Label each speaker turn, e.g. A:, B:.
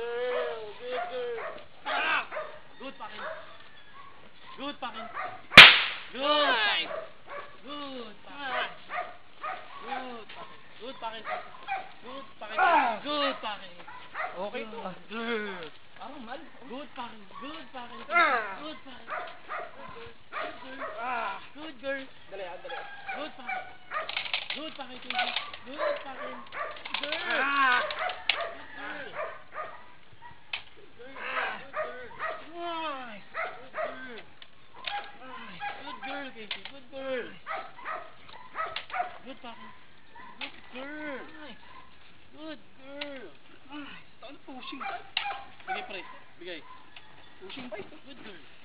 A: girl, good girl. Ah! Good fucking. Good fucking. Good. Nice. Good
B: fucking.
A: Good
B: fucking.
A: Good fucking. Good
B: fucking.
A: Good fucking. Okay
B: to.
A: Good. Parang
B: mal. Good fucking.
A: Good fucking. Good fucking. Good girl. Dali,
B: dali.
A: Good fucking. Good
B: fucking.
A: Good
B: fucking.
A: Good fucking. Good. Girl. Good pakin. Good girl.
B: Nice.
A: Good girl.
B: Nice. Ano pushing pa?
A: Bigay, pre. Bigay.
B: Pushing pa ito.
A: Good girl.
B: Okay yan, pre.